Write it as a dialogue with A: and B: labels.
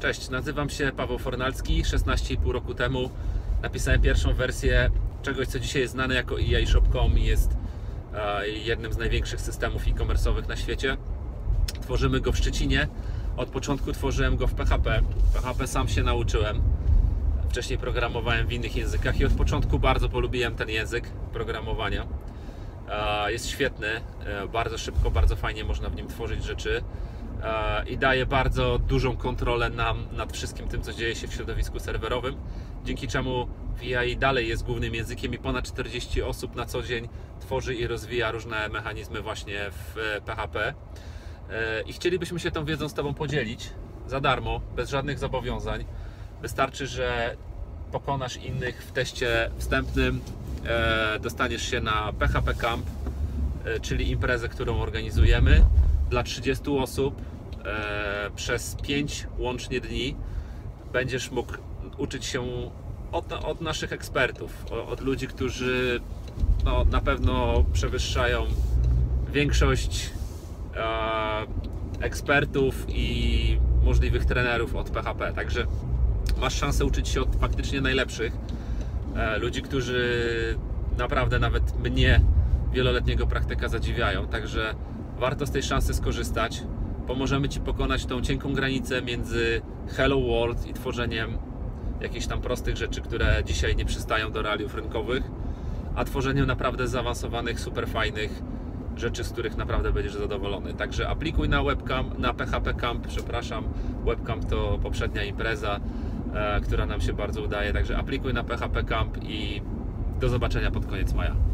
A: Cześć, nazywam się Paweł Fornalski. 16,5 roku temu napisałem pierwszą wersję czegoś, co dzisiaj jest znane jako eashop.com i jest jednym z największych systemów e-commerce'owych na świecie. Tworzymy go w Szczecinie. Od początku tworzyłem go w PHP. PHP sam się nauczyłem. Wcześniej programowałem w innych językach i od początku bardzo polubiłem ten język programowania. Jest świetny, e, bardzo szybko, bardzo fajnie można w nim tworzyć rzeczy i daje bardzo dużą kontrolę nam nad wszystkim tym, co dzieje się w środowisku serwerowym, dzięki czemu VI dalej jest głównym językiem i ponad 40 osób na co dzień tworzy i rozwija różne mechanizmy właśnie w e, PHP. E, I chcielibyśmy się tą wiedzą z Tobą podzielić za darmo, bez żadnych zobowiązań. Wystarczy, że pokonasz innych w teście wstępnym, e, dostaniesz się na PHP Camp, e, czyli imprezę, którą organizujemy dla 30 osób e, przez 5 łącznie dni. Będziesz mógł uczyć się od, od naszych ekspertów, od ludzi, którzy no, na pewno przewyższają większość e, ekspertów i możliwych trenerów od PHP. Także masz szansę uczyć się od faktycznie najlepszych e, ludzi, którzy naprawdę nawet mnie, wieloletniego praktyka, zadziwiają. Także warto z tej szansy skorzystać. Pomożemy Ci pokonać tą cienką granicę między Hello World i tworzeniem jakichś tam prostych rzeczy, które dzisiaj nie przystają do realiów rynkowych, a tworzeniem naprawdę zaawansowanych, super fajnych rzeczy, z których naprawdę będziesz zadowolony. Także aplikuj na webcam, na PHP Camp, przepraszam. Webcamp to poprzednia impreza, e, która nam się bardzo udaje. Także aplikuj na PHP Camp i do zobaczenia pod koniec maja.